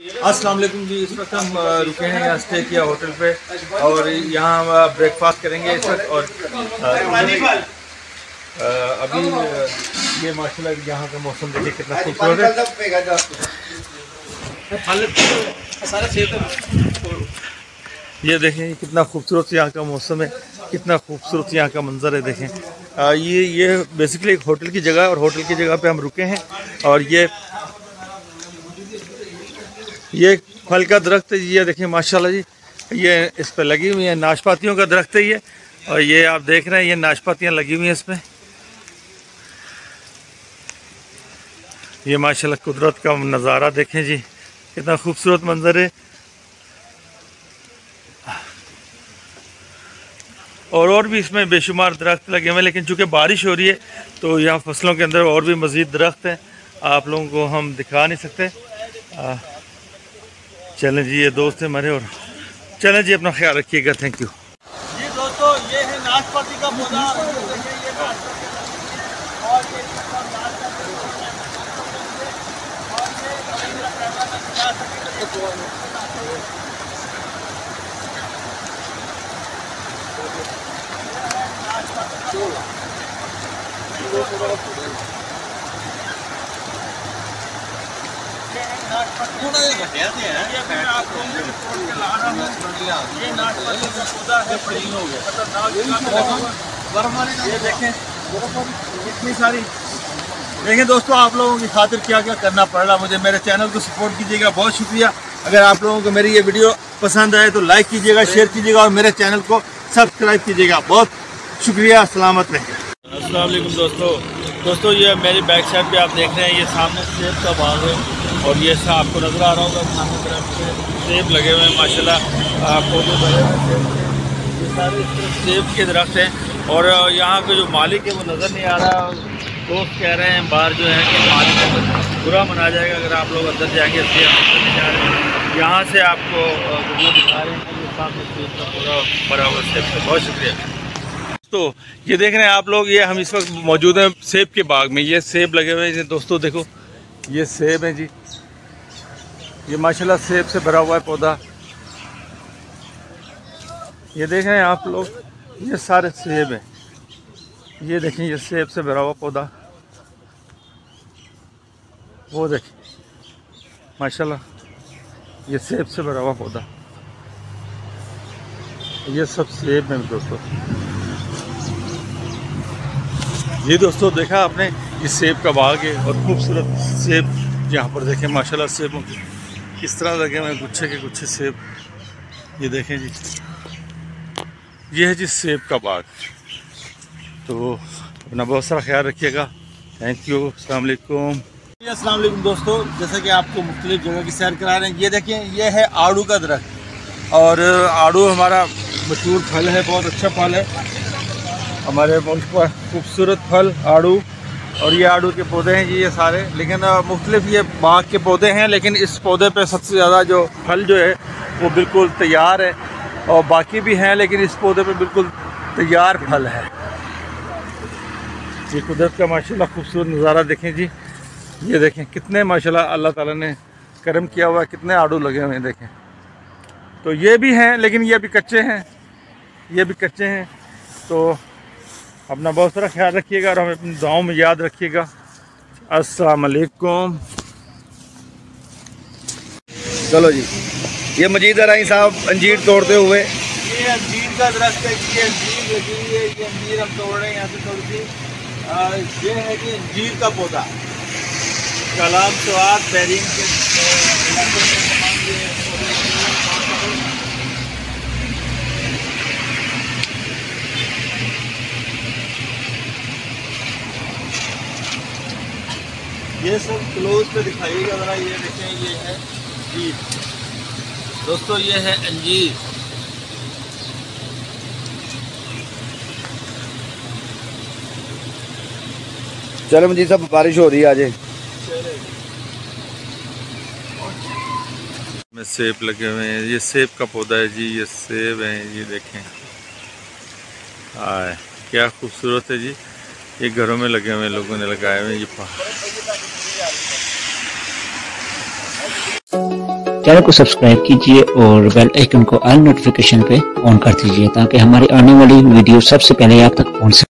अस्सलाम वालेकुम जी। इस वक्त हम रुके हैं यहाँ स्टे किया होटल पे और यहाँ ब्रेकफास्ट करेंगे इस वक्त और अभी ये माशाल्लाह यहाँ का मौसम देखिए कितना खूबसूरत है। ये देखें कितना खूबसूरत यहाँ का मौसम है कितना खूबसूरत यहाँ का मंजर है देखें। अ, ये ये बेसिकली एक होटल की जगह और होटल की जगह पे हम रुके हैं और ये ये फल का दरख्त है ये देखिए माशाल्लाह जी ये इस पर लगी हुई है नाशपातियों का दरख्त है ये और ये आप देख रहे हैं ये नाशपातियाँ लगी हुई हैं इस पे। ये माशाल्लाह कुदरत का नज़ारा देखें जी कितना खूबसूरत मंजर है। और और भी इसमें बेशुमार दरख्त लगे हुए हैं लेकिन चूँकि बारिश हो रही है तो यहाँ फ़सलों के अंदर और भी मज़ीद दरख्त हैं आप लोगों को हम दिखा नहीं सकते। आ, चलें जी, ये दोस्त हैं हमारे और चलें जी, अपना ख्याल रखिएगा थैंक यू जी दोस्तों, ये है नाशपाती का पौधा। देखें सारी देखें दोस्तों, आप लोगों की खातिर क्या क्या करना पड़ रहा मुझे मेरे चैनल को सपोर्ट कीजिएगा, बहुत शुक्रिया। अगर आप लोगों को मेरी ये वीडियो पसंद आए तो लाइक कीजिएगा शेयर कीजिएगा और मेरे चैनल को सब्सक्राइब कीजिएगा। बहुत शुक्रिया, सलामत रहें। असलम दोस्तों। दोस्तों, ये मेरी बैक साइड पे आप देख रहे हैं, ये सामने सेब का बाग है। और ये सा आपको नज़र आ रहा होगा सामने तरफ़ से सेब लगे हुए हैं माशाल्लाह आ, पौधे भरे हुए। ये सारे सेब के दरख्त हैं और यहाँ का जो मालिक है वो नज़र नहीं आ रहा। दोस्त कह रहे हैं बाहर जो है कि मालिक बुरा मना जाएगा अगर आप लोग अंदर जाएँगे इसलिए हम नहीं जा रहे हैं। यहाँ से आपको आ, दिखा रहे हैं सामने सेब का पूरा हुआ सेब का। बहुत शुक्रिया। तो ये देख रहे हैं आप लोग ये हम इस वक्त मौजूद हैं सेब के बाग में। ये सेब लगे हुए हैं दोस्तों देखो ये सेब है जी। ये माशाल्लाह सेब से भरा हुआ है पौधा। ये देख रहे हैं आप लोग, ये सारे सेब हैं। ये देखें, ये सेब से भरा हुआ पौधा। वो देखें, माशाल्लाह, ये सेब से भरा हुआ पौधा। ये सब सेब हैं दोस्तों। ये दोस्तों देखा आपने ये सेब का बाग है और खूबसूरत सेब यहाँ पर देखें, माशाल्लाह सेबों की किस तरह लगे हुए गुच्छे के गुच्छे सेब। ये देखें जी। ये है जी सेब का बाग। तो अपना बहुत सारा ख्याल रखिएगा। थैंक यू अस्सलाम वालेकुम। दोस्तों, जैसा कि आपको मुख्तलिफ़ जगह की सैर करा रहे हैं। ये देखें, ये है आड़ू का दरख्त। और आड़ू हमारा मशहूर फल है, बहुत अच्छा फल है। हमारे मुल्क पर खूबसूरत फल आड़ू। और ये आड़ू के पौधे हैं ये सारे। लेकिन मुख्तलिफ़ ये बाग के पौधे हैं, लेकिन इस पौधे पे सबसे ज़्यादा जो फल जो है, वो बिल्कुल तैयार है और बाकी भी हैं, लेकिन इस पौधे पे बिल्कुल तैयार फल है। ये कुदरत का माशाल्लाह खूबसूरत नज़ारा देखें जी। ये देखें, कितने माशाल्लाह अल्लाह ताला ने करम किया हुआ है, कितने आड़ू लगे हुए हैं, देखें। तो ये भी हैं, लेकिन ये अभी कच्चे हैं। ये भी कच्चे हैं तो अपना बहुत सारा ख्याल रखिएगा और हमें अपनी दुआओं में याद रखिएगा। अस्सलाम वालेकुम चलो जी। ये मजीद राई साहब अंजीर तोड़ते हुए। ये अंजीर का दरख्त है ये अंजीर लगी हुई है ये अंजीर हम तोड़ रहे हैं यहाँ से थोड़ी सी ये है कि अंजीर का पौधा। कलाम स्वाद बैरिंग के अ, इलाके में तमाम ये पौधे ये सब क्लोज पे दिखाइएगा ज़रा ये देखें ये है अंजीर दोस्तों ये है अंजीर। चलो मजीद साहब बारिश हो रही है आज। में सेब लगे हुए हैं। ये सेब का पौधा है जी ये सेब है ये देखें। आए क्या खूबसूरत है जी। ये घरों में लगे हुए हैं लोगों ने लगाए हुए हैं ये पहाड़। चैनल को सब्सक्राइब कीजिए और बेल आइकन को ऑल नोटिफिकेशन पे ऑन कर दीजिए ताकि हमारी आने वाली वीडियो सबसे पहले आप तक पहुँच सके।